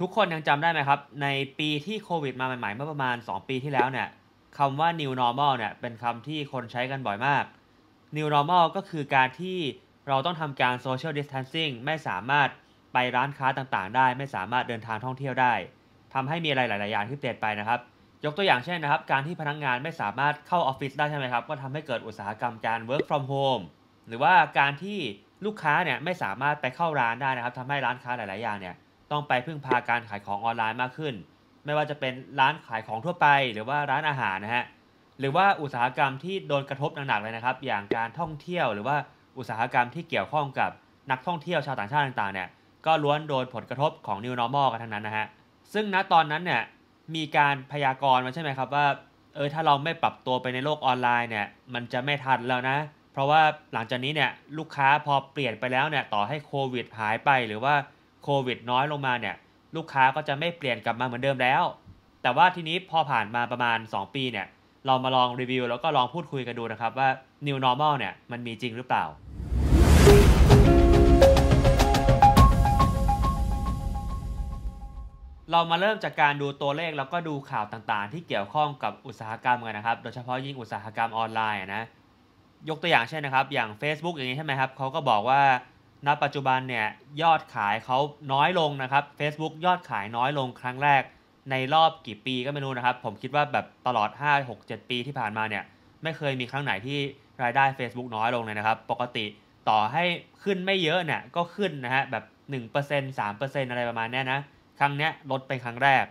ทุกคนยังจำได้ไหมครับ ในปีที่โควิดมาใหม่ๆ เมื่อประมาณ 2 ปีที่แล้วเนี่ยคำว่า new normal เนี่ยเป็นคำที่คนใช้กันบ่อยมาก new normal ก็คือการที่เราต้องทำการ social distancing ไม่สามารถไปร้านค้าต่างๆ ได้ ไม่สามารถเดินทางท่องเที่ยวได้ทำให้มีอะไรหลาย ๆ อย่างที่เปลี่ยนไปนะครับ ยกตัวอย่างเช่นนะครับ การที่พนักงงานไม่สามารถเข้าออฟฟิศได้ใช่ไหมครับ ก็ทำให้เกิดอุตสาหกรรมการ work from home หรือว่าการที่ลูกค้าเนี่ยไม่สามารถไปเข้าร้านได้นะครับทำให้ร้านค้าหลาย ๆ อย่างเนี่ย ต้องไปพึ่งพาการขายของออนไลน์มากขึ้น ไม่ว่าจะเป็นร้านขายของทั่วไป หรือว่าร้านอาหารนะฮะหรือว่าอุตสาหกรรมที่โดนกระทบหนักๆเลยนะครับ อย่างการท่องเที่ยว หรือว่าอุตสาหกรรมที่เกี่ยวข้องกับนักท่องเที่ยวชาวต่างชาติต่างๆเนี่ยก็ล้วนโดนผลกระทบของ New Normal กันทั้งนั้นนะฮะซึ่งณตอนนั้นเนี่ยมีการพยากรณ์มาใช่ไหมครับว่าเออถ้าเราไม่ปรับตัวไปในโลกออนไลน์เนี่ยมันจะไม่ทันแล้วนะ เพราะว่าหลังจากนี้เนี่ยลูกค้าพอเปลี่ยนไปแล้วเนี่ยต่อให้โควิดหายไปหรือว่า โควิดน้อยลงมาเนี่ยลูกค้าก็จะไม่เปลี่ยนกลับมาเหมือนเดิมแล้ว แต่ว่าทีนี้พอผ่านมาประมาณ 2 ปีเนี่ยเรามาลองรีวิวแล้วก็ลองพูดคุยกันดูนะครับว่า New Normal เนี่ยมันมีจริงหรือเปล่า เรามาเริ่มจากการดูตัวเลขแล้วก็ดูข่าวต่างๆ ที่เกี่ยวข้องกับอุตสาหกรรมกันนะครับ โดยเฉพาะยิ่งอุตสาหกรรมออนไลน์นะ ยกตัวอย่างเช่นนะครับ อย่าง Facebook อย่างนี้ใช่ไหมครับเขาก็บอกว่า ณปัจจุบันเนี่ยยอดขายเขาน้อยลงนะครับ Facebook ยอดขายน้อยลงครั้งแรก ในรอบกี่ปีก็ไม่รู้นะครับ ผมคิดว่าแบบตลอด 5 6 7 ปีที่ผ่านมาเนี่ยไม่เคยมีครั้งไหนที่รายได้ Facebook น้อยลงเลยนะครับ ปกติต่อให้ขึ้นไม่เยอะเนี่ยก็ขึ้นนะฮะแบบ 1% 3%อะไรประมาณนี้นะ ครั้งนี้ลดเป็นครั้งแรก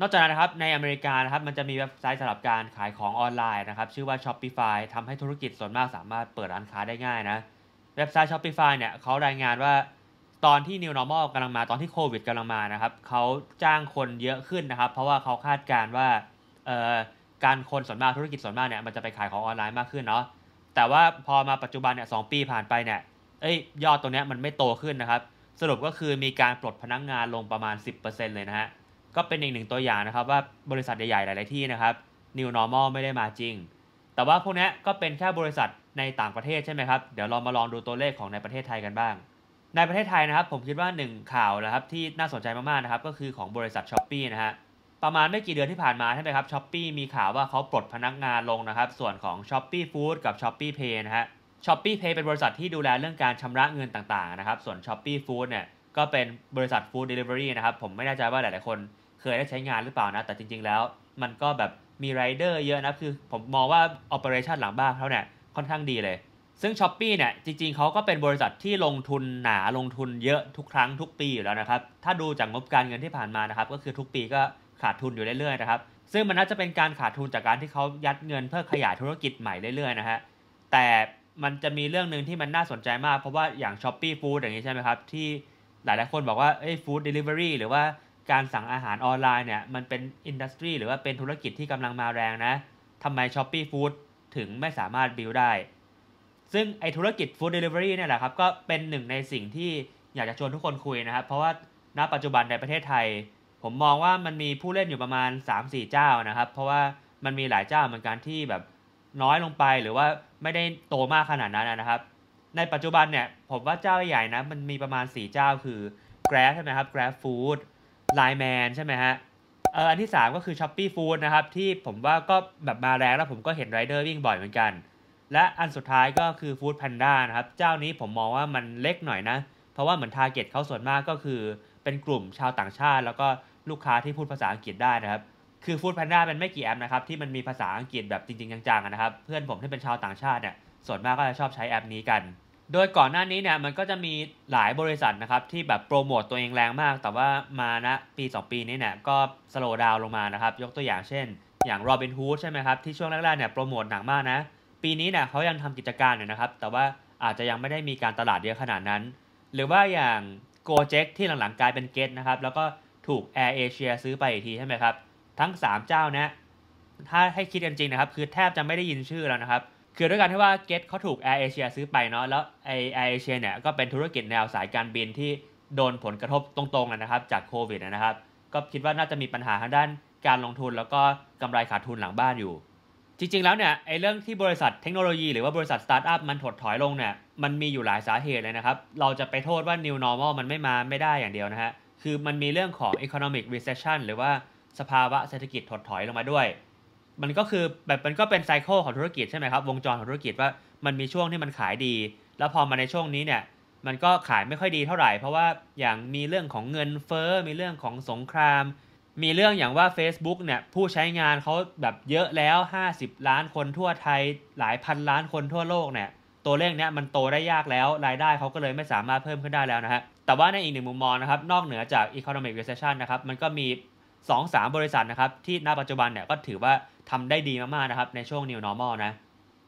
นอกจากนั้นนะครับในอเมริกานะครับมันจะมีเว็บไซต์สำหรับการขายของออนไลน์นะครับชื่อว่า Shopify ทำให้ธุรกิจส่วนมากสามารถเปิดร้านค้าได้ง่ายนะ เว็บไซต์ Shopify เนี่ยเขารายงานว่าตอนที่ New Normal กำลังมาตอนที่โควิดกำลังมานะครับเขาจ้างคนเยอะขึ้นนะครับ เพราะว่าเขาคาดการว่าการคนส่วนมากธุรกิจส่วนมากเนี่ยมันจะไปขายของออนไลน์มากขึ้นเนาะแต่ว่าพอมาปัจจุบันเนี่ยสปีผ่านไปเนี่ยเอ้ยยอดตรงนี้มันไม่โตขึ้นนะครับ สรุปก็คือมีการปลดพนักงงานลงประมาณ 10%เลยนะฮะก็เป็นอีกหนึ่งตัวอย่างนะครับว่าบริษัทใหญ่ๆหลาย ๆที่นะครับ New Normal ไม่ได้มาจริง แต่ว่าพวกนี้ก็เป็นแค่บริษัท ในต่างประเทศใช่ไหมครับ เดี๋ยวเรามาลองดูตัวเลขของในประเทศไทยกันบ้าง ในประเทศไทยนะครับผมคิดว่า 1 ข่าวนะครับที่น่าสนใจมากๆนะครับก็คือของบริษัท s h อ p e e นะฮะประมาณไม่กี่เดือนที่ผ่านมาใช่ไหมครับช้อปปีมีข่าวว่าเขาปลดพนักงานลงนะครับส่วนของ s h อ p e e Food กับ s h อ p e e Pay นะฮะ s h อ p e e Pay เป็นบริษัทที่ดูแลเรื่องการชำระเงินต่างๆนะครับส่วน s h อ p e e Food เนี่ยก็เป็นบริษัท Food Delivery นะครับผมไม่แน่ใจว่าหลายๆคนเคยได้ใช้งานหรือเปล่านะ แต่จริงๆแล้ว มันก็แบบมีไรเดอร์เยอะนะคือผมมองว่า operation หลังบ้านเขาเนี่ย ค่อนข้างดีเลย ซึ่ง s h อ p e e เนี่ยจริงๆเขาก็เป็นบริษัทที่ลงทุนหนาลงทุนเยอะทุกครั้งทุกปีอยู่แล้วนะครับ ถ้าดูจากงบการเงินที่ผ่านมานะครับ ก็คือทุกปีก็ขาดทุนอยู่เรื่อยๆนะครับ ซึ่งมันน่าจะเป็นการขาดทุนจากการที่เขายัดเงินเพื่อขยายธุรกิจใหม่เรื่อยๆนะฮะแต่มันจะมีเรื่องหนึ่งที่มันน่าสนใจมาก เพราะว่าอย่าง s h อ p e e Food อย่างนี้ใช่ไหมครับที่หลายๆคนบอกว่าเอ้ย food delivery หรือว่าการสั่งอาหารออนไลน์เนี่ยมันเป็นอินดัสทรีหรือว่าเป็นธุรกิจที่กำลังมาแรงนะทำไม s h อ p e e Food ถึงไม่สามารถบิลได้ ซึ่งไอธุรกิจ Food Delivery เนี่ยแหละครับ ก็เป็นหนึ่งในสิ่งที่อยากจะชวนทุกคนคุยนะครับ เพราะว่าณปัจจุบันในประเทศไทย ผมมองว่ามันมีผู้เล่นอยู่ประมาณ 3-4 เจ้านะครับ เพราะว่ามันมีหลายเจ้าเหมือนกันที่แบบน้อยลงไปหรือว่าไม่ได้โตมากขนาดนั้นนะครับ ในปัจจุบันเนี่ยผมว่าเจ้าใหญ่นะมันมีประมาณ 4 เจ้าคือ Grab ใช่ไหมครับ Grab Food Line Man ใช่ไหมฮะ เอออันที่ 3 ก็คือ Shopee Food นะครับ ที่ผมว่าก็แบบมาแรงแล้วผมก็เห็นไรเดอร์วิ่งบ่อยเหมือนกัน และอันสุดท้ายก็คือ Food Panda นะครับ เจ้านี้ผมมองว่ามันเล็กหน่อยนะ เพราะว่าเหมือน target เขาส่วนมากก็คือเป็นกลุ่มชาวต่างชาติ แล้วก็ลูกค้าที่พูดภาษาอังกฤษได้นะครับ คือ Food Panda เป็นไม่กี่แอปนะครับที่มันมีภาษาอังกฤษแบบจริงๆจังๆนะครับ เพื่อนผมที่เป็นชาวต่างชาติเนี่ยส่วนมากก็จะชอบใช้แอปนี้กัน โดยก่อนหน้านี้เนี่ยมันก็จะมีหลายบริษัทนะครับที่แบบโปรโมตตัวเองแรงมาก แต่ว่ามาณปี 2 ปีนี้เนี่ยก็สโลว์ดาวลงมานะครับ ยกตัวอย่างเช่น อย่าง Robinhood ใช่ไหมครับ ที่ช่วงแรกๆเนี่ยโปรโมทหนักมากนะ ปีนี้เนี่ยเขายังทำกิจการอยู่นะครับ แต่ว่าอาจจะยังไม่ได้มีการตลาดเยอะขนาดนั้น หรือว่าอย่าง g o j e k ที่หลังๆกลายเป็นเกตนะครับแล้วก็ถูก Air Asia ซื้อไปอีกทีใช่ไหมครับทั้ง 3 เจ้านะถ้าให้คิดกันจริงนะครับ คือแทบจะไม่ได้ยินชื่อแล้วนะครับ คือด้วยการที่ว่าเกตเขาถูก Air Asia ซื้อไปเนาะแล้วไอ Air Asia เนี่ยก็เป็นธุรกิจแนวสายการบินที่โดนผลกระทบตรงๆนะครับ จากโควิดนะครับ ก็คิดว่าน่าจะมีปัญหาทางด้านการลงทุนแล้วก็กำไรขาดทุนหลังบ้านอยู่ จริง ๆ แล้วเนี่ยไอเรื่องที่บริษัทเทคโนโลยี หรือว่าบริษัทสตาร์ทอัพมันถดถอยลงเนี่ยมันมีอยู่หลายสาเหตุเลยนะครับ เราจะไปโทษว่า new normal มันไม่มาไม่ได้อย่างเดียวนะฮะคือมันมีเรื่องของ economic recession หรือว่าสภาวะเศรษฐกิจถดถอยลงมาด้วย มันก็คือแบบมันก็เป็นไซเคิลของธุรกิจใช่ไหมครับ วงจรของธุรกิจว่ามันมีช่วงที่มันขายดี แล้วพอมาในช่วงนี้เนี่ย มันก็ขายไม่ค่อยดีเท่าไหร่ เพราะว่าอย่างมีเรื่องของเงินเฟ้อ มีเรื่องของสงคราม มีเรื่องอย่างว่า Facebook เนี่ยผู้ใช้งานเขาแบบเยอะแล้ว 50 ล้านคนทั่วไทย หลายพันล้านคนทั่วโลกเนี่ยตัวเลขเนี้ยมันโตได้ยากแล้ว รายได้เขาก็เลยไม่สามารถเพิ่มขึ้นได้แล้วนะฮะแต่ว่าในอีกหนึ่งมุมมองนะครับนอกเหนือจาก economic recession นะครับมันก็มี 2-3 บริษัทนะครับที่ณปัจจุบันเนี่ยก็ถือว่าทำได้ดีมากๆนะครับในช่วง new normal นะ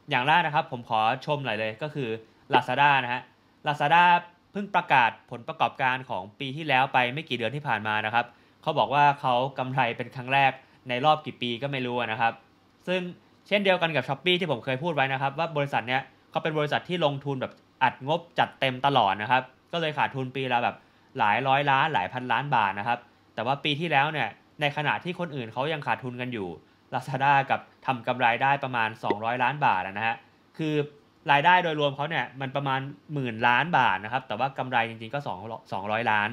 อย่างแรกนะครับผมขอชมหน่อยเลยก็คือ Lazada นะฮะ Lazada เพิ่งประกาศผลประกอบการของปีที่แล้วไปไม่กี่เดือนที่ผ่านมานะครับเขาบอกว่าเขากำไรเป็นครั้งแรกในรอบกี่ปีก็ไม่รู้นะครับ ซึ่งเช่นเดียวกันกับ s h อ p e e ที่ผมเคยพูดไว้นะครับ ว่าบริษัทเนี้ยเขาเป็นบริษัทที่ลงทุนแบบอัดงบจัดเต็มตลอดนะครับ ก็เลยขาดทุนปีละแบบหลายร้อยล้านหลายพันล้านบาทนะครับ แต่ว่าปีที่แล้วเนี่ย ในขณะที่คนอื่นเขายังขาดทุนกันอยู่ Lazada กับทำกำไรได้ประมาณ 200 ล้านบาทนะฮะ คือรายได้โดยรวมเขาเนี่ยมันประมาณหมื่นล้านบาทนะครับ แต่ว่ากำไรจริงๆก็2 200 ล้าน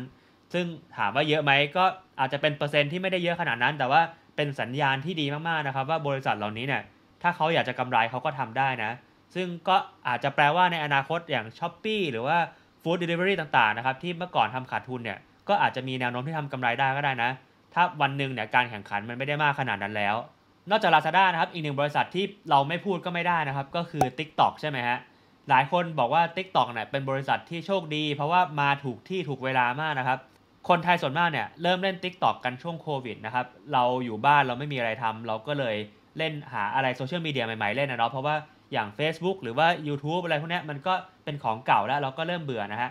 ซึ่งถามว่าเยอะไหมก็อาจจะเป็นเปอร์เซ็นต์ที่ไม่ได้เยอะขนาดนั้น แต่ว่าเป็นสัญญาณที่ดีมากๆนะครับ ว่าบริษัทเหล่านี้เนี่ยถ้าเขาอยากจะกำไรเขาก็ทำได้นะ ซึ่งก็อาจจะแปลว่าในอนาคตอย่าง s h อ p e e หรือว่า Food Delivery ต่างๆนะครับที่เมื่อก่อนทำขาดทุนเนี่ยก็อาจจะมีแนวโน้มที่ทำกำไรได้ก็ได้นะ ถ้าวันหนึ่งเนี่ยการแข่งขันมันไม่ได้มากขนาดนั้นแล้ว นอกจาก Lazada นะครับอีกหนึ่งบริษัทที่เราไม่พูดก็ไม่ได้นะครับก็คือ TikTok ใช่ไหมฮะหลายคนบอกว่า TikTok เนี่ยเป็นบริษัทที่โชคดี เพราะว่ามาถูกที่ถูกเวลามากนะครับคนไทยส่วนมากเนี่ยเริ่มเล่น TikTok กันช่วงโควิดนะครับเราอยู่บ้านเราไม่มีอะไรทำเราก็เลยเล่นหาอะไรโซเชียลมีเดียใหม่ๆเล่นนะเนาะเพราะว่าอย่าง Facebook หรือว่า YouTube อะไรพวกนี้มันก็เป็นของเก่าแล้วเราก็เริ่มเบื่อนะฮะ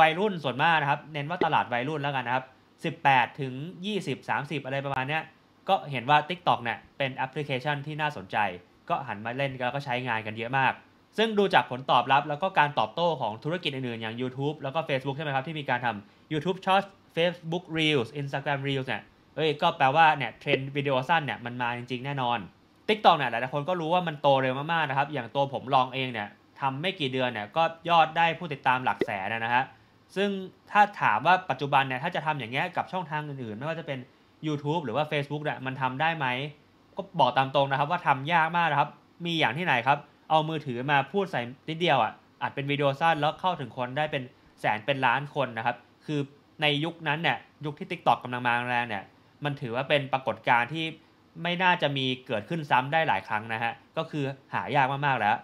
วัยรุ่นส่วนมากนะครับ เน้นว่าตลาดวัยรุ่นแล้วกันนะครับ 18 ถึง 20 30 อะไรประมาณเนี้ย ก็เห็นว่า TikTok เนี่ยเป็นแอปพลิเคชันที่น่าสนใจ ก็หันมาเล่นแล้วก็ใช้งานกันเยอะมาก ซึ่งดูจากผลตอบรับแล้วก็การตอบโต้ของธุรกิจอื่นๆ อย่าง YouTube แล้วก็ Facebook ใช่ไหมครับ ที่มีการทำ YouTube Shorts Facebook Reels Instagram Reels เนี่ยเอ้ยก็แปลว่าเนี่ยเทรนด์วิดีโอสั้นเนี่ยมันมาจริงๆ แน่นอน TikTok เนี่ยหลายๆคนก็รู้ว่ามันโตเร็วมากๆนะครับ อย่างตัวผมลองเองเนี่ยทำไม่กี่เดือนเนี่ยก็ยอดได้ผู้ติดตามหลักแสนนะฮะ ซึ่งถ้าถามว่าปัจจุบันเนี่ยถ้าจะทำอย่างเงี้ยกับช่องทางอื่นๆ ไม่ว่าจะเป็น YouTube หรือว่า Facebook เนี่ยมันทำได้ไหม ก็บอกตามตรงนะครับ ว่าทำยากมากนะครับ มีอย่างที่ไหนครับ เอามือถือมาพูดใส่นิดเดียวอะอัดเป็นวิดีโอสั้นแล้วเข้าถึงคนได้เป็นแสนเป็นล้านคนนะครับ คือในยุคนั้นเนี่ยยุคที่ TikTok กำลังมาแรงเนี่ยมันถือว่าเป็นปรากฏการณ์ที่ไม่น่าจะมีเกิดขึ้นซ้ำได้หลายครั้งนะฮะก็คือหายากมากๆแล้ว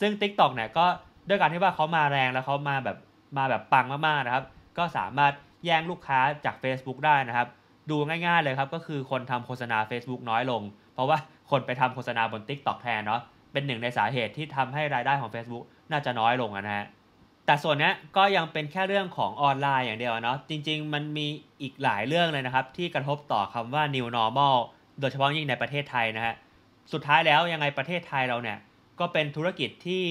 ซึ่ง TikTok เนี่ยก็ด้วยการที่ว่าเขามาแรงแล้วเขามาแบบ มาแบบปังมากๆนะครับ ก็สามารถแย่งลูกค้าจาก Facebook ได้นะครับ ดูง่ายๆเลยครับ ก็คือคนทำโฆษณา Facebook น้อยลง เพราะว่าคนไปทำโฆษณาบน TikTok แทนเนาะเป็นหนึ่งในสาเหตุที่ทำให้รายได้ของ Facebook น่าจะน้อยลงนะฮะแต่ส่วนนี้ก็ยังเป็นแค่เรื่องของออนไลน์อย่างเดียวเนาะจริง ๆ มันมีอีกหลายเรื่องเลยนะครับ ที่กระทบต่อคำว่า new normal โดยเฉพาะยิ่งในประเทศไทยนะฮะสุดท้ายแล้วยังไงประเทศไทยเราเนี่ยก็เป็นธุรกิจที่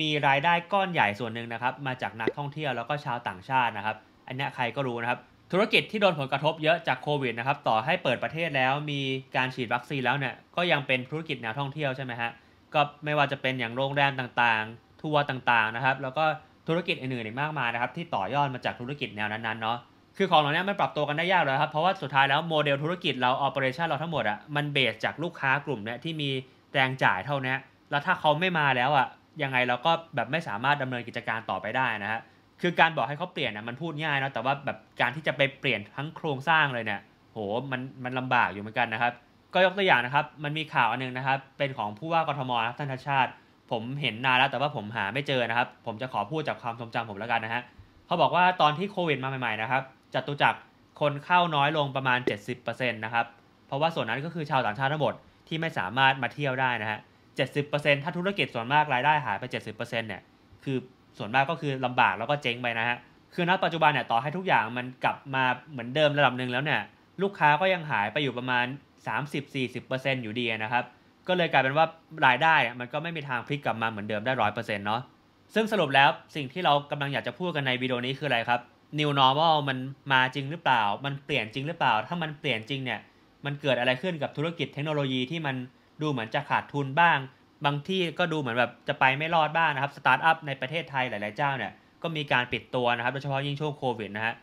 มีรายได้ก้อนใหญ่ส่วนหนึ่งนะครับมาจากนักท่องเที่ยวแล้วก็ชาวต่างชาตินะครับ อันนี้ใครก็รู้นะครับ ธุรกิจที่โดนผลกระทบเยอะจากโควิดนะครับต่อให้เปิดประเทศแล้วมีการฉีดวัคซีนแล้วเนี่ยก็ยังเป็นธุรกิจแนวท่องเที่ยวใช่ไหมฮะก็ไม่ว่าจะเป็นอย่างโรงแรมต่างๆ ทัวร์ต่างๆนะครับ แล้วก็ธุรกิจอื่นๆอีกมากมายนะครับ ที่ต่อยอดมาจากธุรกิจแนวนั้นๆเนาะคือของเหล่านี้มันปรับตัวกันได้ยากเลยครับ เพราะว่าสุดท้ายแล้วโมเดลธุรกิจเรา o p e r a t i o n เราทั้งหมดอะมันเบสจากลูกค้ากลุ่มเนี้ยที่มีแรงจ่ายเท่านี้แล้วถ้าเขาไม่มาแล้วอะ ยังไงเราก็แบบไม่สามารถดำเนินกิจการต่อไปได้นะฮะคือการบอกให้เขาเปลี่ยนนะมันพูดง่ายนะแต่ว่าแบบการที่จะไปเปลี่ยนทั้งโครงสร้างเลยเนี่ยโหมันมันลำบากอยู่เหมือนกันนะครับ ก็ยกตัวอย่างนะครับ มันมีข่าวอันนึงนะครับ เป็นของผู้ว่ากทมนะท่านทัชชาติ ผมเห็นนานแล้วแต่ว่าผมหาไม่เจอนะครับ ผมจะขอพูดจากความทรงจำผมแล้วกันนะฮะเขาบอกว่าตอนที่โควิดมาใหม่ๆนะครับจตุจักรคนเข้าน้อยลงประมาณ 70%นะครับเพราะว่าส่วนนั้นก็คือชาวต่างชาติทั้งหมดที่ไม่สามารถมาเที่ยวได้นะฮะ 70%ถ้าธุรกิจส่วนมากรายได้หายไป 70%เนี่ยคือส่วนมากก็คือลำบากแล้วก็เจ๊งไปนะฮะคือณปัจจุบันเนี่ยต่อให้ทุกอย่างมันกลับมาเหมือนเดิมระดับหนึ่งแล้วเนี่ยลูกค้าก็ยังหายไปอยู่ประมาณ 30-40%อยู่ดีนะครับก็เลยกลายเป็นว่ารายได้มันก็ไม่มีทางพลิกกลับมาเหมือนเดิมได้ร้อยเปอร์เซ็นต์เนาะซึ่งสรุปแล้วสิ่งที่เรากำลังอยากจะพูดกันในวิดีโอนี้คืออะไรครับ new normal มันมาจริงหรือเปล่า มันเปลี่ยนจริงหรือเปล่า ถ้ามันเปลี่ยนจริงเนี่ยมันเกิดอะไรขึ้นกับธุรกิจเทคโนโลยีที่มัน ดูเหมือนจะขาดทุนบ้าง บางที่ก็ดูเหมือนแบบจะไปไม่รอดบ้างนะครับสตาร์ทอัพในประเทศไทยหลาย ๆ เจ้าเนี่ยก็มีการปิดตัวนะครับโดยเฉพาะยิ่งช่วงโควิดนะฮะ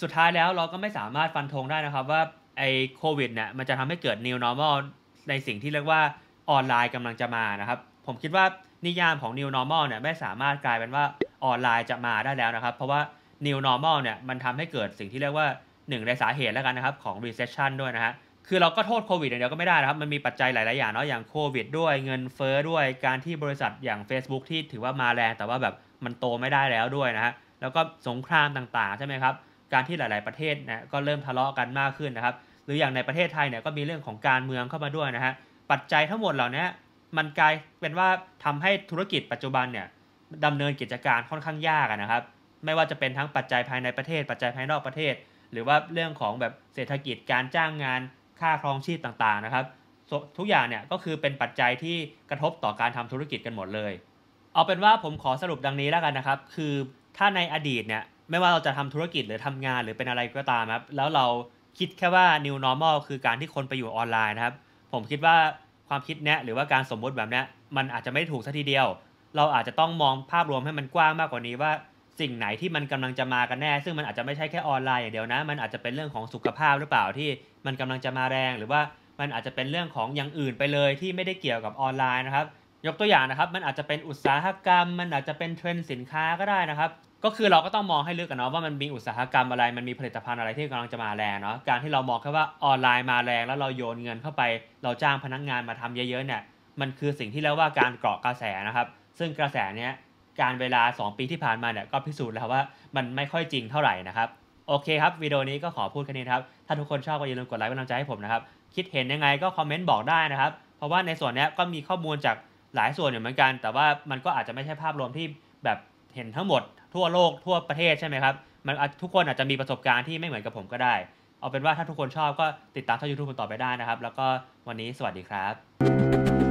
สุดท้ายแล้วเราก็ไม่สามารถฟันธงได้นะครับว่าไอ้โควิดเนี่ยมันจะทำให้เกิด new normal ในสิ่งที่เรียกว่าออนไลน์กำลังจะมานะครับ ผมคิดว่านิยามของ new normal เนี่ยไม่สามารถกลายเป็นว่าออนไลน์จะมาได้แล้วนะครับ เพราะว่า new normal เนี่ยมันทำให้เกิดสิ่งที่เรียกว่าหนึ่งในสาเหตุแล้วกันนะครับของ recession ด้วยนะฮะ คือเราก็โทษโควิดอย่างเดียวก็ไม่ได้นะครับ มันมีปัจจัยหลาย ๆ อย่างเนาะอย่างโควิดด้วยเงินเฟ้อด้วยการที่บริษัทอย่าง Facebook ที่ถือว่ามาแรงแต่ว่าแบบมันโตไม่ได้แล้วด้วยนะฮะแล้วก็สงครามต่าง ๆ ใช่ไหมครับ การที่หลาย ๆ ประเทศนะก็เริ่มทะเลาะกันมากขึ้นนะครับ หรืออย่างในประเทศไทยเนี่ยก็มีเรื่องของการเมืองเข้ามาด้วยนะฮะปัจจัยทั้งหมดเหล่านี้มันกลายเป็นว่าทำให้ธุรกิจปัจจุบันเนี่ยดำเนินกิจการค่อนข้างยากนะครับ ไม่ว่าจะเป็นทั้งปัจจัยภายในประเทศ ปัจจัยภายนอกประเทศ หรือว่าเรื่องของแบบเศรษฐกิจการจ้างงาน ค่าครองชีพต่างๆนะครับ ทุกอย่างเนี่ยก็คือเป็นปัจจัยที่กระทบต่อการทำธุรกิจกันหมดเลย เอาเป็นว่าผมขอสรุปดังนี้แล้วกันนะครับ คือถ้าในอดีตเนี่ยไม่ว่าเราจะทำธุรกิจหรือทำงานหรือเป็นอะไรก็ตามครับแล้วเราคิดแค่ว่า new normal คือการที่คนไปอยู่ออนไลน์นะครับ ผมคิดว่าความคิดเนี้ยหรือว่าการสมมุติแบบเนี้ยมันอาจจะไม่ถูกสัทีเดียว เราอาจจะต้องมองภาพรวมให้มันกว้างมากกว่านี้ว่า สิ่งไหนที่มันกำลังจะมากันแน่ ซึ่งมันอาจจะไม่ใช่แค่ออนไลน์อย่างเดียวนะ มันอาจจะเป็นเรื่องของสุขภาพหรือเปล่าที่มันกำลังจะมาแรง หรือว่ามันอาจจะเป็นเรื่องของอย่างอื่นไปเลยที่ไม่ได้เกี่ยวกับออนไลน์นะครับ ยกตัวอย่างนะครับ มันอาจจะเป็นอุตสาหกรรม มันอาจจะเป็นเทรนด์สินค้าก็ได้นะครับ ก็คือเราก็ต้องมองให้ลึกกันเนาะว่ามันมีอุตสาหกรรมอะไร มันมีผลิตภัณฑ์อะไรที่กำลังจะมาแรงเนาะ การที่เรามองแค่ว่าออนไลน์มาแรงแล้วเราโยนเงินเข้าไป เราจ้างพนักงานมาทำเยอะๆเนี่ย มันคือสิ่งที่เรียกว่าการเกาะกระแสนะครับ ซึ่งกระแสเนี้ย กาลเวลา 2 ปีที่ผ่านมาเนี่ยก็พิสูจน์แล้วว่ามันไม่ค่อยจริงเท่าไหร่นะครับ โอเคครับวิดีโอนี้ก็ขอพูดแค่นี้ครับ ถ้าทุกคนชอบก็อย่าลืมกดไลค์เป็นกำลังใจให้ผมนะครับ คิดเห็นยังไงก็คอมเมนต์บอกได้นะครับ เพราะว่าในส่วนนี้ก็มีข้อมูลจากหลายส่วนอยู่เหมือนกัน แต่ว่ามันก็อาจจะไม่ใช่ภาพรวมที่แบบเห็นทั้งหมดทั่วโลกทั่วประเทศใช่ไหมครับมันทุกคนอาจจะมีประสบการณ์ที่ไม่เหมือนกับผมก็ได้ เอาเป็นว่าถ้าทุกคนชอบก็ติดตามช่องยูทูบผมต่อไปได้นะครับ แล้วก็วันนี้สวัสดีครับ